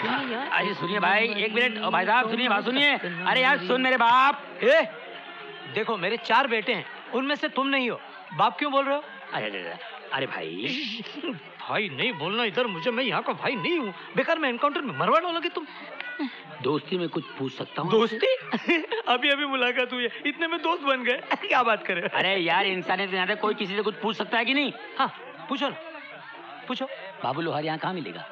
अरे सुनिए भाई एक मिनट। भाई साहब सुनिए बात सुनिए अरे यार सुन मेरे बाप। ए देखो मेरे चार बेटे हैं उनमें से तुम नहीं हो। बाप क्यों बोल रहे हो? अरे अरे अरे, भाई। भाई नहीं बोलना इधर मुझे मैं यहाँ का भाई नहीं हूँ। बेकार में एनकाउंटर में मरवा डालोगे तुम? दोस्ती में कुछ पूछ सकता हूँ? दोस्ती? अभी अभी मुलाकात हुई है। इतने में दोस्त बन गए। क्या बात करे? अरे यार इंसानियत के नाते कोई किसी से कुछ पूछ सकता है कि नहीं? हाँ पूछो ना। पूछो। बाबू लोहार यहाँ कहाँ मिलेगा?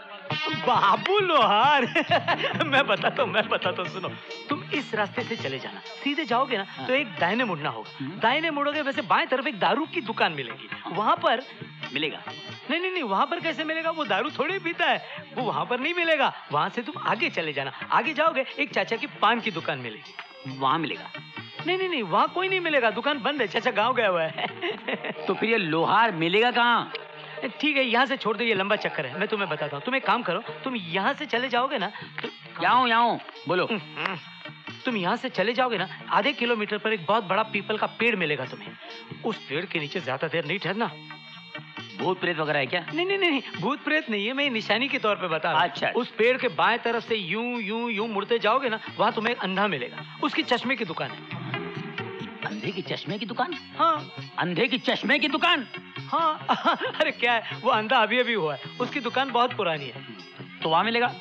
बाबू लोहार। मैं बताता हूँ मैं बताता हूँ सुनो। तुम इस रास्ते से चले जाना। सीधे जाओगे ना तो एक दाहिने मुड़ना होगा। दाहिने मुड़ोगे वैसे बाएँ तरफ़ एक दारू की दुकान मिलेगी। वहाँ पर मिलेगा। नहीं नहीं नहीं वहाँ पर कैसे मिलेगा? वो दारू थोड़ी पीता है। वो वहाँ पर नहीं मिलेगा। वहाँ से तुम आगे चले जाना। आगे जाओगे एक चाचा की पान की दुकान मिलेगी। वहाँ मिलेगा। नहीं नहीं नहीं वहाँ कोई नहीं मिलेगा। दुकान बंद है। चाचा गाँव गया हुआ है। तो फिर ये लोहार मिलेगा कहाँ? ठीक है यहाँ से छोड़ दो ये लंबा चक्कर है। मैं तुम्हें बताता हूँ। तुम एक काम करो तुम यहाँ से चले जाओगे ना यहाँ हूँ यहाँ बोलो। तुम यहाँ से चले जाओगे ना आधे किलोमीटर पर एक बहुत बड़ा पीपल का पेड़ मिलेगा तुम्हें। उस पेड़ के नीचे ज़्यादा देर नहीं ठहरना। भूत प्रेत वगैरह है क्या? नहीं नहीं नहीं भूत प्रेत नहीं है मैं निशानी के तौर पे बता रहा अच्छा। उस पेड़ के बाएँ तरफ़ से यूँ यूँ यूँ मुड़ते जाओगे ना वहाँ तुम्हें एक अंधा मिलेगा। उसकी चश्मे की दुकान है। अंधे की चश्मे की दुकान? हाँ। अंधे की चश्मे की दुकान? हाँ अरे क्या है? वो अंधा अभी अभी हुआ है। उसकी दुकान बहुत पुरानी है। तो वहाँ मिलेगा?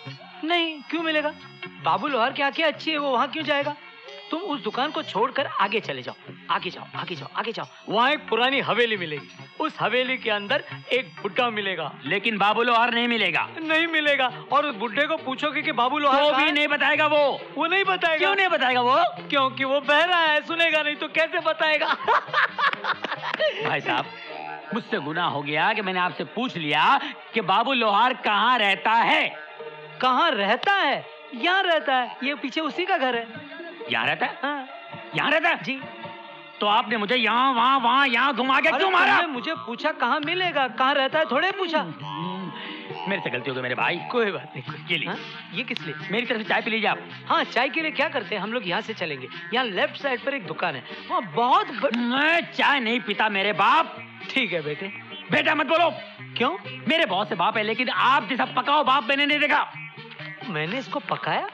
नहीं क्यों मिलेगा? बाबू लोहार की आँखें अच्छी है वो वहाँ क्यों जाएगा? तुम उस दुकान को छोड़कर आगे चले जाओ। आगे जाओ आगे जाओ आगे जाओ। वहाँ एक पुरानी हवेली मिलेगी। उस हवेली के अंदर एक बुड्ढा मिलेगा। लेकिन बाबू लोहार नहीं मिलेगा। नहीं मिलेगा। और उस बुड्ढे को पूछोगे कि बाबू लोहार कहाँ भी नहीं बताएगा वो। वो नहीं बताएगा। क्यों नहीं बताएगा वो? क्योंकि वो बहरा है सुनेगा नहीं तो कैसे बताएगा? भाई साहब मुझसे गुना हो गया कि मैंने आपसे पूछ लिया कि बाबू लोहार कहाँ रहता है? कहाँ रहता है? यहाँ रहता है। ये पीछे उसी का घर है। यहाँ रहता है? हाँ, यहाँ रहता है? जी। तो आपने मुझे यहाँ वहाँ वहाँ यहाँ घुमा के क्यों मारा? मुझे पूछा कहाँ मिलेगा? कहाँ रहता है? थोड़े पूछा। मेरे से गलती हो गई मेरे भाई। कोई बात नहीं कोई- ये ली। हाँ, ये किस लिए? मेरी तरफ़ से चाय पी लीजिए आप। हाँ चाय के लिए क्या करते हैं? हम लोग यहाँ से चलेंगे। यहाँ लेफ़्ट साइड पर एक दुकान है। वहाँ बहुत ब... मैं चाय नहीं पीता मेरे बाप। ठीक है बेटे। बेटा मत बोलो। क्यों? मेरे बहुत से बाप है लेकिन आप जैसा पकाओ बाप मैंने नहीं देखा। मैंने इसको पकाया?